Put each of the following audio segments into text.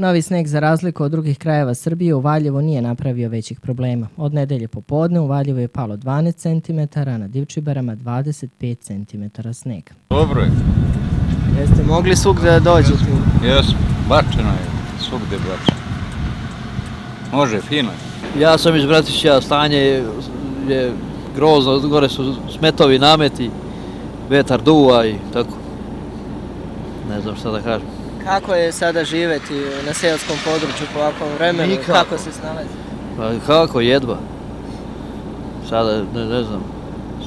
Novi sneg za razliku od drugih krajeva Srbije u Valjevu nije napravio većih problema. Od nedelje popodne u Valjevu je palo 12 cm, a na Divčibarama 25 cm snega. Dobro je, Jeste mogli svugde da dođete? jesmo, bačeno je, svugde bačeno. Može, fino je. Ja sam iz Bratića, stanje je, je grozno, gore su smetovi nameti, vetar duva i tako. Ne znam šta da kažem. Kako je sada živeti na seoskom području po ovakvom vremenu? Nikako. Kako se snalazi? Pa kako, jedva. Sada, ne, ne znam,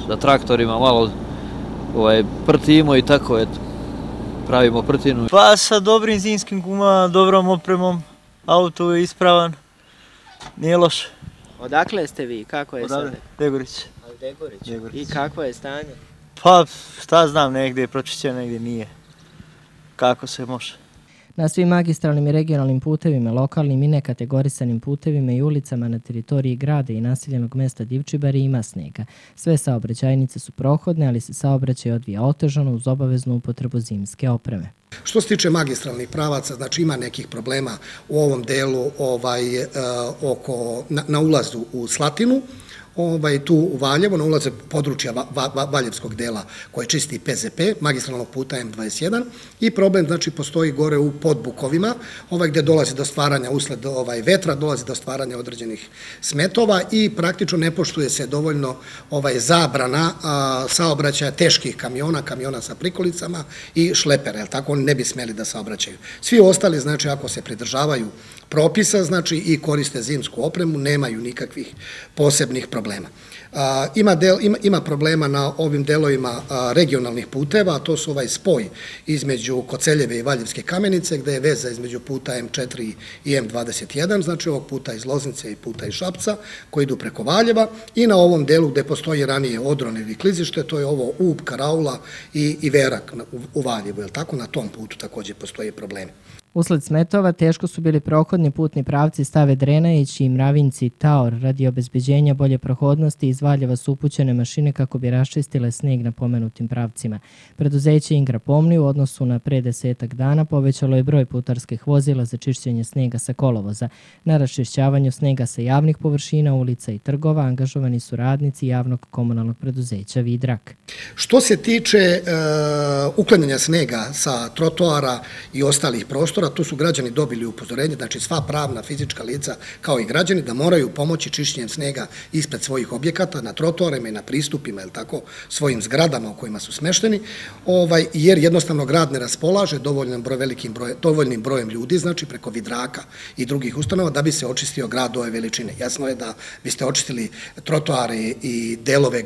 sa traktorima malo ovaj, prtimo i tako, eto. Pravimo prtinu. Pa sa dobrim zimskim gumama, dobrom opremom, auto je ispravan, nije loše. Odakle ste vi? Kako je Odavde, sada? Degorić. Degorić. Degorić. I kakvo je stanje? Pa šta znam, negdje je pročišćeno, negdje nije. Kako se može. Na svim magistralnim i regionalnim putevima, lokalnim i nekategorisanim putevima i ulicama na teritoriji grada i naseljenog mesta Divčibari ima snega. Sve saobraćajnice su prohodne, ali se saobraćaj odvija otežano uz obaveznu upotrebu zimske opreme. Što se tiče magistralnih pravaca, znači ima nekih problema u ovom delu ovaj, e, oko, na, na ulazu u Slatinu, ovaj, tu u Valjevo, na ulaze područja Va- Va- Va- Valjevskog dela koje čisti PZP, magistralnog puta M21 i problem znači postoji gore u podbukovima, ovaj, gde dolazi do stvaranja usled ovaj, vetra, dolazi do stvaranja određenih smetova i praktično ne poštuje se dovoljno ovaj, zabrana saobraćaja teških kamiona, kamiona sa prikolicama i šlepera, jel tako, oni ne bi smeli da saobraćaju. Svi ostali, znači, ako se pridržavaju propisa, znači, i koriste zimsku opremu, nemaju nikakvih posebnih problema. Ima, del, ima, ima problema na ovim delovima regionalnih puteva, a to su ovaj spoj između Koceljeve i Valjevske kamenice, gde je veza između puta M4 i M21, znači ovog puta iz Loznice i puta iz Šapca, koji idu preko Valjeva, i na ovom delu gde postoji ranije odron ili klizište, to je ovo Ub, Karaula i, i Verak u, Valjevu, jel tako? Na tom putu takođe postoje problemi. Usled smetova teško su bili prohodni putni pravci Stave Drenajić i Mravinci Taor radi obezbeđenja bolje prohodnosti iz Valjeva su upućene mašine kako bi raščistile sneg na pomenutim pravcima. Preduzeće Ingra Pomni u odnosu na pre desetak dana povećalo je broj putarskih vozila za čišćenje snega sa kolovoza. Na raščišćavanju snega sa javnih površina, ulica i trgova angažovani su radnici javnog komunalnog preduzeća Vidrak. Što se tiče e, uklanjanja snega sa trotoara i ostalih prostora, tu su građani dobili upozorenje, znači sva pravna, fizička lica kao i građani da moraju pomoći čišćenjem snega ispred svojih objekata, na trotoarima i na pristupima, jel tako, svojim zgradama u kojima su smešteni, ovaj, jer jednostavno grad ne raspolaže dovoljnim, broj, velikim broj, dovoljnim brojem ljudi, znači preko vidraka i drugih ustanova, da bi se očistio grad ove veličine. Jasno je da biste očistili trotoare i delove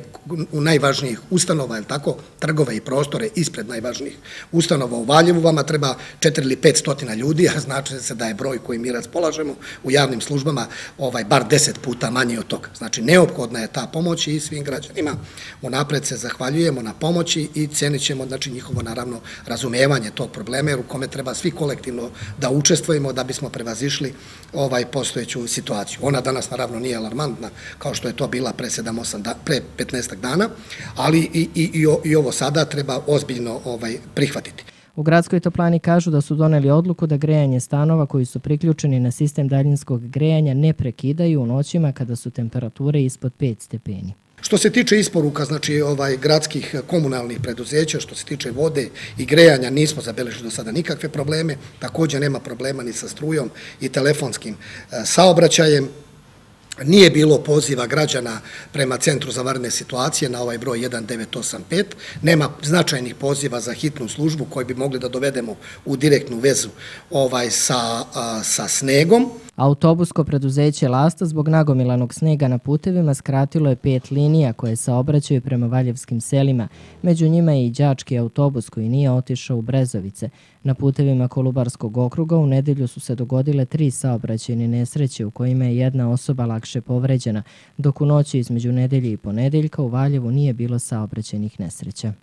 u najvažnijih ustanova, jel tako, trgove i prostore ispred najvažnijih ustanova u Valjevu, vama treba 4 ili 5 stotina ljudi, a znači se da je broj koji mi raspolažemo u javnim službama ovaj, bar 10 puta manji od toga. Znači, neophodna je ta pomoć i svim građanima. Unapred se zahvaljujemo na pomoći i cenit ćemo znači, njihovo, naravno, razumevanje tog problema, jer u kome treba svi kolektivno da učestvujemo da bismo prevazišli ovaj postojeću situaciju. Ona danas, naravno, nije alarmantna, kao što je to bila pre 7-8 da, pre 15 dana, ali i, i, i ovo sada treba ozbiljno ovaj prihvatiti. U gradskoj toplani kažu da su doneli odluku da grejanje stanova koji su priključeni na sistem daljinskog grejanja ne prekidaju u noćima kada su temperature ispod 5 stepeni. Što se tiče isporuka, znači ovaj gradskih komunalnih preduzeća, što se tiče vode i grejanja, nismo zabeležili do sada nikakve probleme, takođe nema problema ni sa strujom i telefonskim e, saobraćajem. Nije bilo poziva građana prema Centru za varne situacije na ovaj broj 1985. Nema značajnih poziva za hitnu službu koji bi mogli da dovedemo u direktnu vezu ovaj sa, sa snegom. Autobusko preduzeće Lasta zbog nagomilanog snega na putevima skratilo je pet linija koje saobraćaju prema Valjevskim selima. Među njima je i đački autobus koji nije otišao u Brezovice. Na putevima Kolubarskog okruga u nedelju su se dogodile tri saobraćajne nesreće u kojima je jedna osoba lakše povređena, dok u noći između nedelje i ponedeljka u Valjevu nije bilo saobraćajnih nesreća.